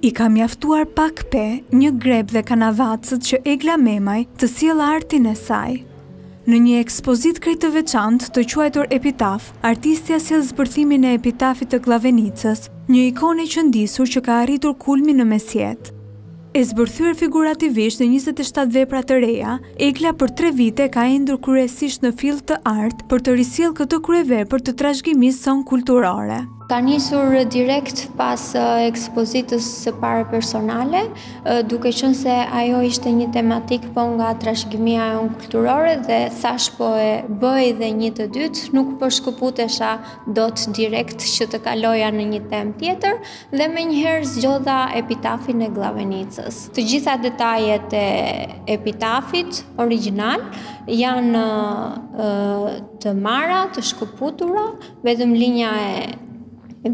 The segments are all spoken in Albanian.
I ka mjaftuar pak pe, një grep dhe kanavacët që Egla Memaj të sjellë artin e saj. Në një ekspozitë krejt të veçantë, të quajtur Epitaf, artistja sjell zbërthimin e epitafit të Gllavenicës, një ikonë e qëndisur që ka arritur kulmin në Mesjetë. E zbërthyer figurativisht në njëzet e shtatë vepra të reja, Egla për tre vite ka endur kryesisht në fill të artë për të risjellë këtë kryevepër të trashëgimisë sonë kulturore. Ka nisur direkt pas ekspozitës së parë personale, duke qenë se ajo ishte një tematikë po nga trashëgimia jonë kulturore dhe thashë po e bëj dhe një të dytë, nuk po shkëputesha dot direkt që të kaloja në një temë tjetër dhe menjëherë zgjodha epitafin e Gllavenicës. Të gjitha detajet e epitafit origjinal janë të marra, të shkëputura, Vetëm linja e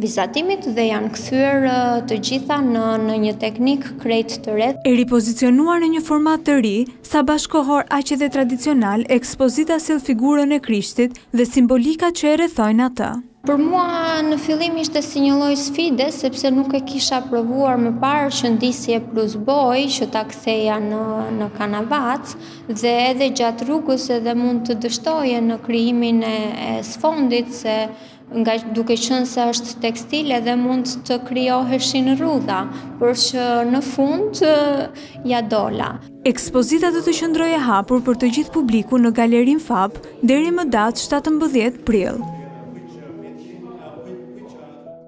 vizatimit dhe janë kthyer të gjitha në një teknikë krejt të re. E ripozicionuar në një format të ri, sa bashkëkohor aq edhe tradicional, ekspozita sjell figurën e Krishtit dhe simbolikat që e rrethojnë atë. Për mua në fillim ishte si një lloj sfide, sepse nuk e kisha provuar më parë qëndisje plus bojë që ta ktheja në kanavacë. dhe edhe gjatë rrugës edhe mund të dështoje në krijimin e sfondit se nga duke qenë se është tekstil edhe mund të krijoheshin rrudha, por që në fund ia dola. Ekspozita do të qëndrojë e hapur për të gjithë publikun në Galerinë FAB deri më datë shtatëmbëdhjetë prill.